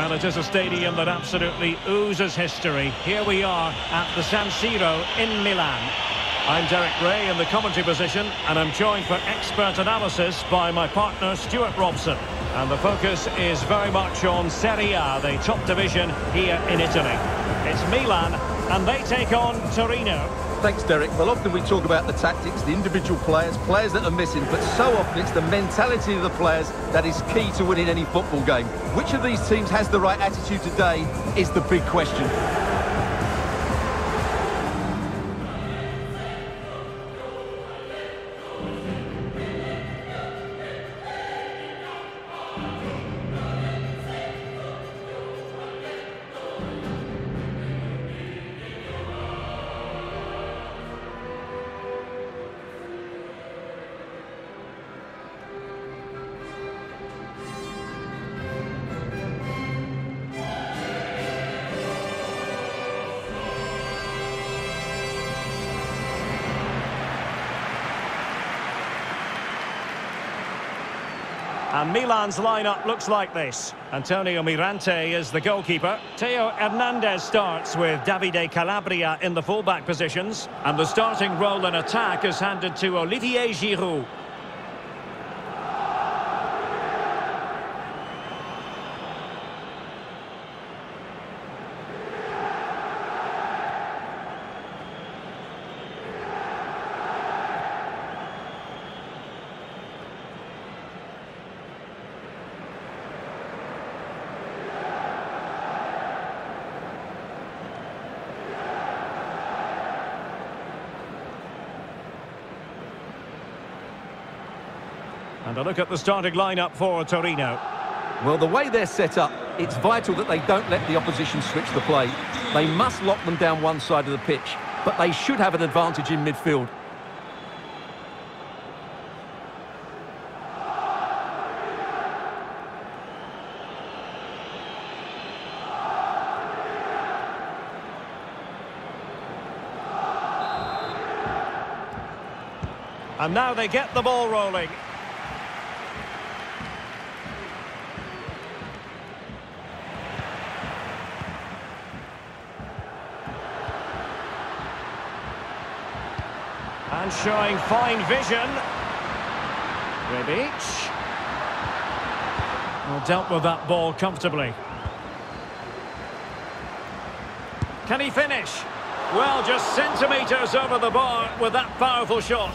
Well, it is a stadium that absolutely oozes history. Here we are at the San Siro in Milan. I'm Derek Rae in the commentary position, and I'm joined for expert analysis by my partner Stuart Robson. And the focus is very much on Serie A, the top division here in Italy. It's Milan, and they take on Torino. Thanks, Derek. Well, often we talk about the tactics, the individual players, players that are missing, but so often it's the mentality of the players that is key to winning any football game. Which of these teams has the right attitude today is the big question. And Milan's lineup looks like this. Antonio Mirante is the goalkeeper. Theo Hernandez starts with Davide Calabria in the fullback positions. And the starting role in attack is handed to Olivier Giroud. And a look at the starting lineup for Torino. Well, the way they're set up, it's vital that they don't let the opposition switch the play. They must lock them down one side of the pitch, but they should have an advantage in midfield. And now they get the ball rolling. And showing fine vision. Rebic. Well, dealt with that ball comfortably. Can he finish? Well, just centimetres over the bar with that powerful shot.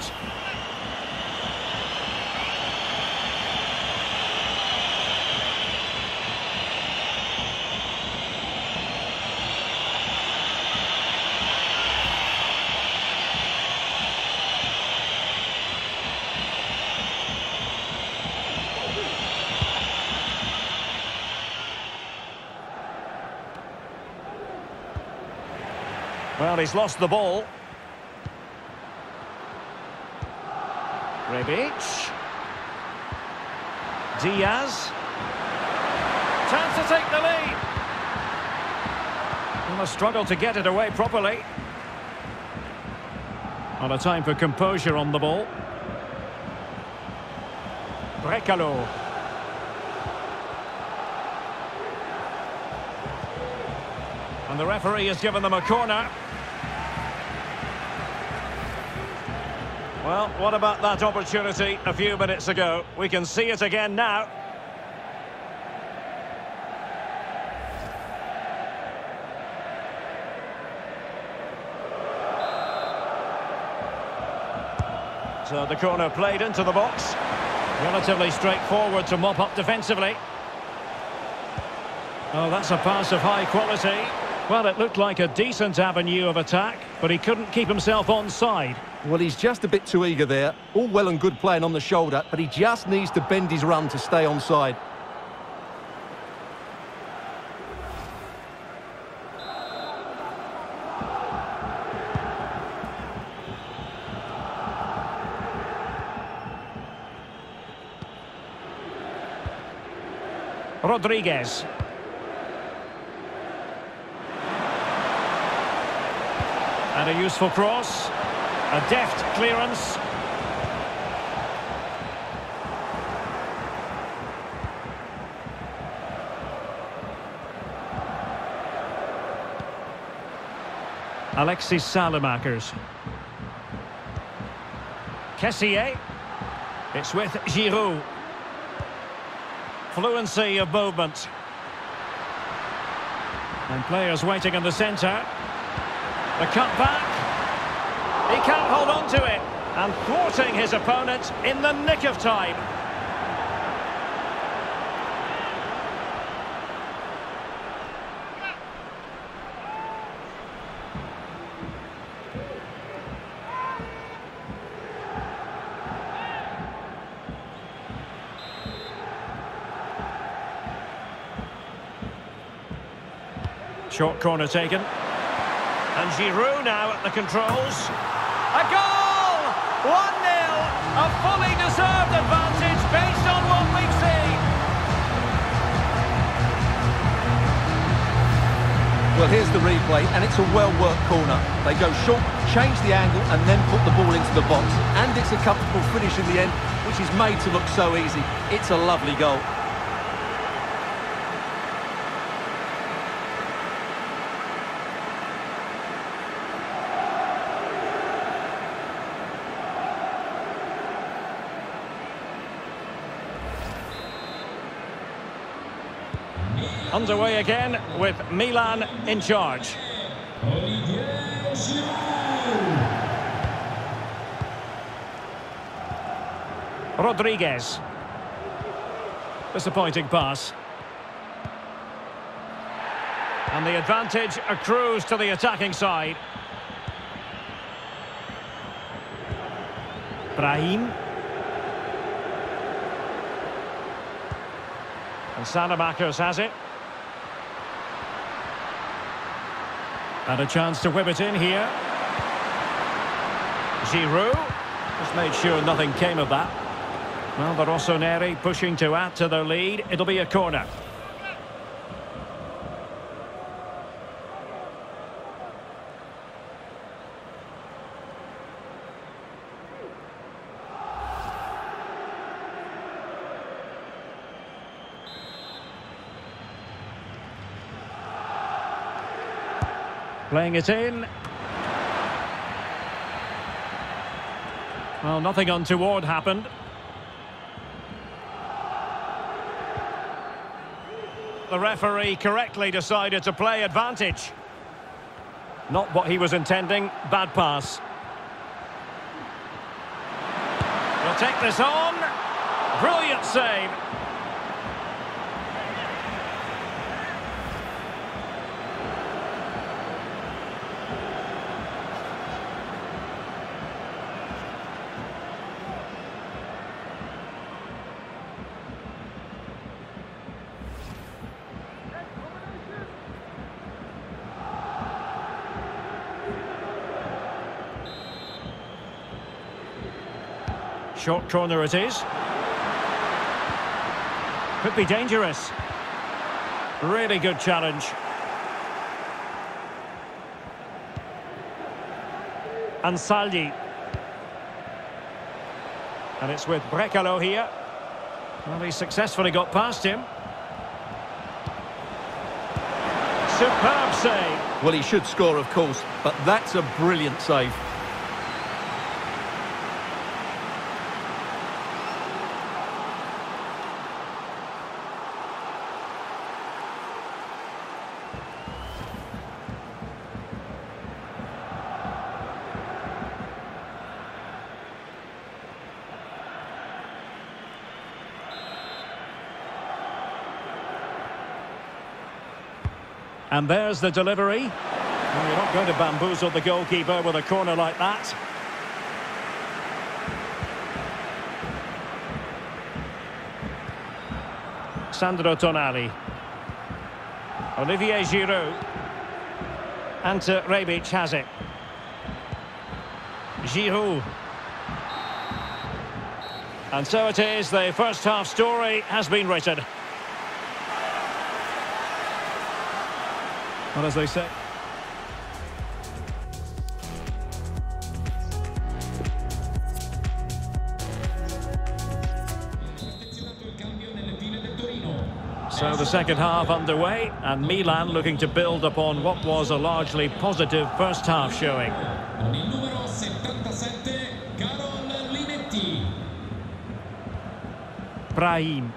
Well, he's lost the ball. Rebic. Diaz. Chance to take the lead. Well, a struggle to get it away properly. On a time for composure on the ball. Brekalo. And the referee has given them a corner. Well, what about that opportunity a few minutes ago? We can see it again now. So the corner played into the box. Relatively straightforward to mop up defensively. Oh, that's a pass of high quality. Well, it looked like a decent avenue of attack, but he couldn't keep himself onside. Well, he's just a bit too eager there. All well and good playing on the shoulder, but he just needs to bend his run to stay onside. Rodriguez. And a useful cross. A deft clearance. Alexis Saelemaekers. Kessié. It's with Giroud. Fluency of movement. And players waiting in the centre. The cut back. He can't hold on to it. And thwarting his opponent in the nick of time. Short corner taken. And Giroud now at the controls. A goal! 1-0! A fully deserved advantage based on what we've seen. Well, here's the replay, and it's a well-worked corner. They go short, change the angle, and then put the ball into the box. And it's a comfortable finish in the end, which is made to look so easy. It's a lovely goal. Underway again with Milan in charge. Rodriguez. Disappointing pass. And the advantage accrues to the attacking side. Brahim. And Saelemaekers has it. And a chance to whip it in here. Giroud just made sure nothing came of that. Well, the Rossoneri pushing to add to their lead. It'll be a corner. Playing it in. Well, nothing untoward happened. The referee correctly decided to play advantage. Not what he was intending. Bad pass. We'll take this on. Brilliant save. Short corner it is. Could be dangerous. Really good challenge. Ansaldi. And it's with Brekalo here. Well, he successfully got past him. Superb save. Well, he should score, of course, but that's a brilliant save. And there's the delivery. Well, you're not going to bamboozle the goalkeeper with a corner like that. Sandro Tonali. Olivier Giroud. Ante Rebic has it. Giroud. And so it is, the first half story has been written. Well, as they say... So the second half underway, and Milan looking to build upon what was a largely positive first half showing. Con il numero 77, Karol Linetty. Brahim.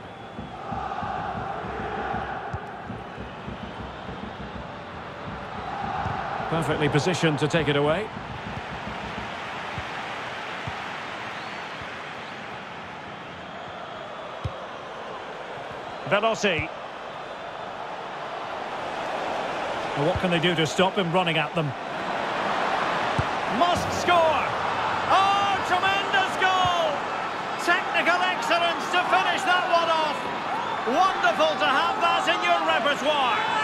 Perfectly positioned to take it away. Veloci. Well, what can they do to stop him running at them? Must score! Oh, tremendous goal! Technical excellence to finish that one off. Wonderful to have that in your repertoire.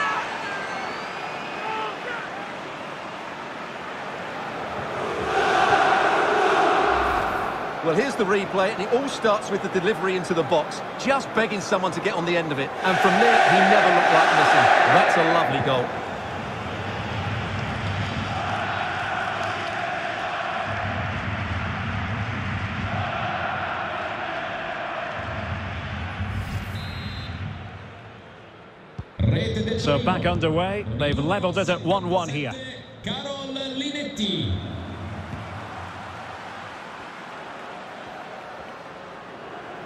Well, here's the replay, and it all starts with the delivery into the box, just begging someone to get on the end of it. And from there, he never looked like missing. That's a lovely goal. So back underway. They've levelled it at 1-1 here.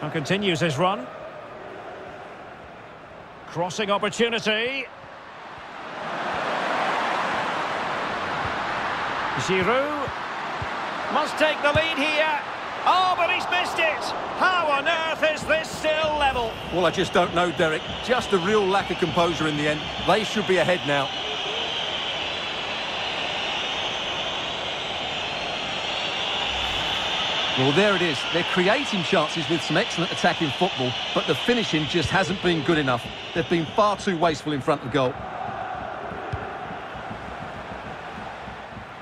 And continues his run. Crossing opportunity. Giroud must take the lead here. Oh, but he's missed it. How on earth is this still level? Well, I just don't know, Derek. Just a real lack of composure in the end. They should be ahead now. Well, there it is. They're creating chances with some excellent attacking football, but the finishing just hasn't been good enough. They've been far too wasteful in front of goal.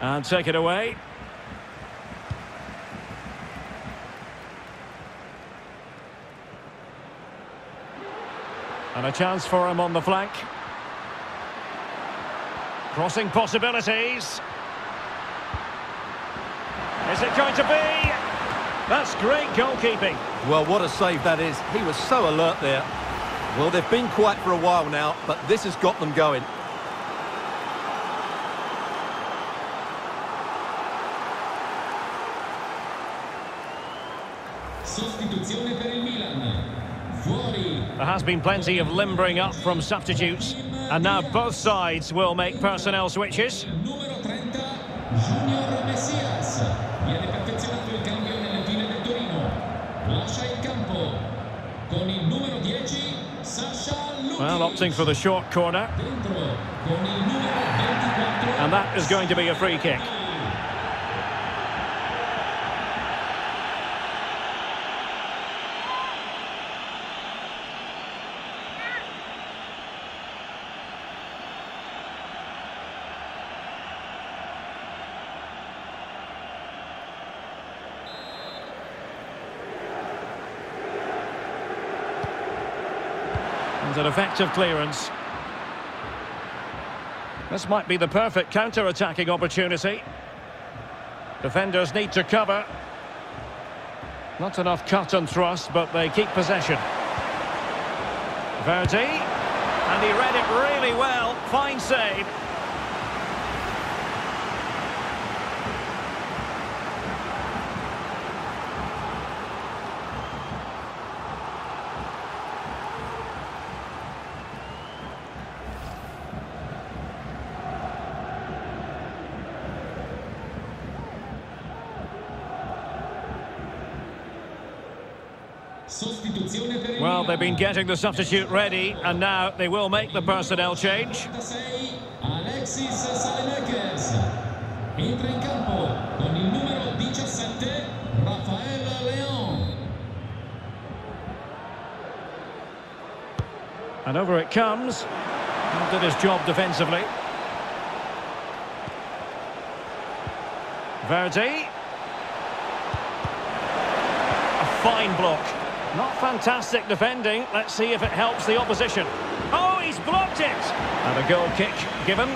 And take it away. And a chance for him on the flank. Crossing possibilities. Is it going to be? That's great goalkeeping. Well, what a save that is. He was so alert there. Well, they've been quiet for a while now, but this has got them going. Sostituzione per il Milan. Fuori. There has been plenty of limbering up from substitutes. And now both sides will make personnel switches. Well, opting for the short corner. Dentro. Con il numero 24. And that is going to be a free kick. An effective clearance. This might be the perfect counter-attacking opportunity. Defenders need to cover. Not enough cut and thrust, but they keep possession. Verdi, and he read it really well. Fine save. Sostituzione per il Well, Milan. They've been getting the substitute ready, and now they will make the personnel change. 36, Alexis Saelemaekers. Entra in campo con il numero 17, Rafael Leao. And over it comes. And did his job defensively. Verdi. A fine block. Not fantastic defending. Let's see if it helps the opposition. Oh, he's blocked it. And a goal kick given.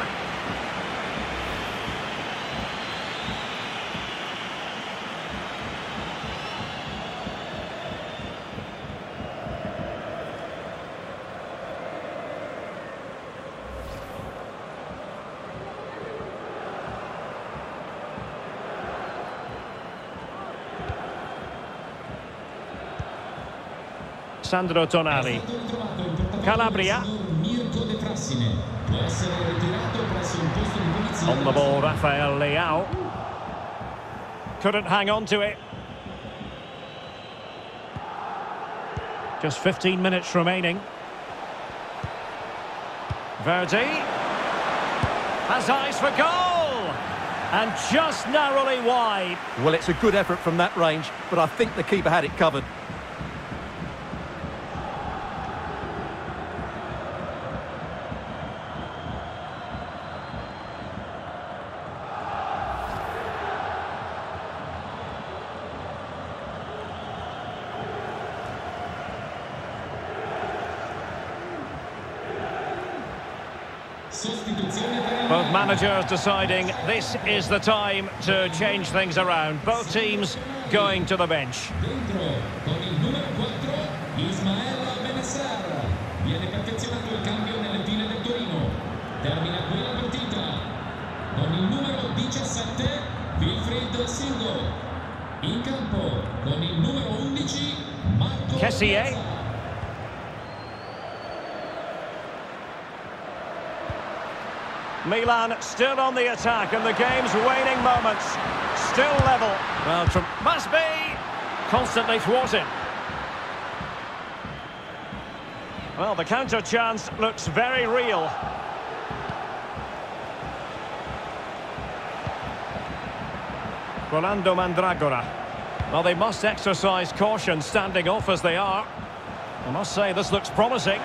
Posto di Calabria. On the ball, Rafael Leao. Couldn't hang on to it. Just 15 minutes remaining. Verdi has eyes for goal and just narrowly wide. Well, it's a good effort from that range, but I think the keeper had it covered. Sostituzione per il Both Milan. Managers deciding this is the time to change things around. Both teams going to the bench. Dentro Milan still on the attack and the game's waning moments. Still level. Well, from must be constantly thwarted. Well, the counter chance looks very real. Rolando Mandragora. Well, they must exercise caution standing off as they are. I must say, this looks promising.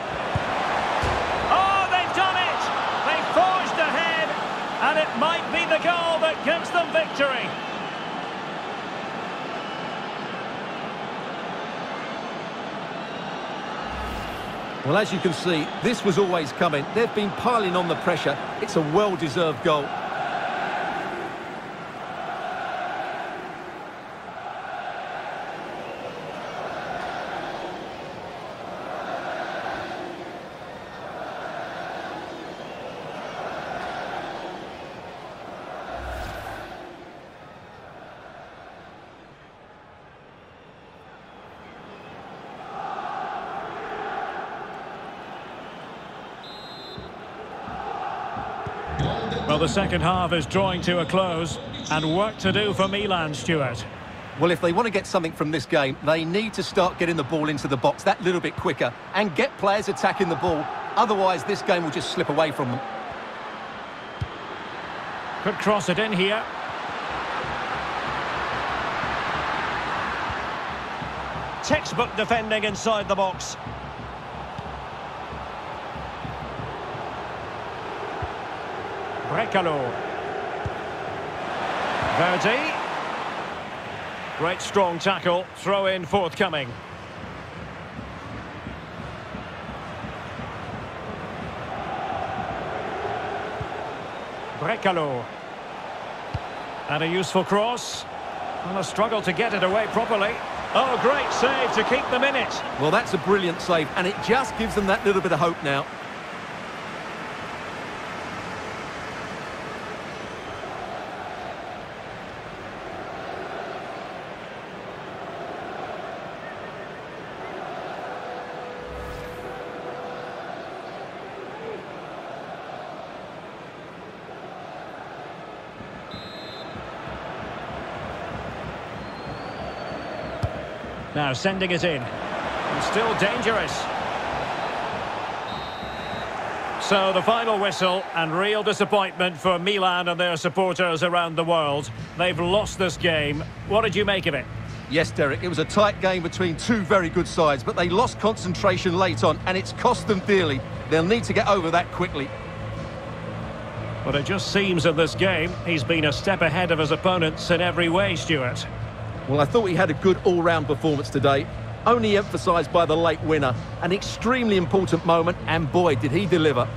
Might be the goal that gives them victory. Well, as you can see, this was always coming. They've been piling on the pressure. It's a well-deserved goal. Well, the second half is drawing to a close, and work to do for Milan, Stuart. Well, if they want to get something from this game, they need to start getting the ball into the box that little bit quicker and get players attacking the ball. Otherwise, this game will just slip away from them. Could cross it in here. Textbook defending inside the box. Brekalo. Verdi. Great strong tackle. Throw in forthcoming. Brekalo. And a useful cross. And a struggle to get it away properly. Oh, great save to keep them in it. Well, that's a brilliant save, and it just gives them that little bit of hope now. Now sending it in. And still dangerous. So the final whistle and real disappointment for Milan and their supporters around the world. They've lost this game. What did you make of it? Yes, Derek, it was a tight game between two very good sides, but they lost concentration late on, and it's cost them dearly. They'll need to get over that quickly. But it just seems in this game he's been a step ahead of his opponents in every way, Stuart. Well, I thought he had a good all-round performance today, only emphasised by the late winner. An extremely important moment, and boy, did he deliver.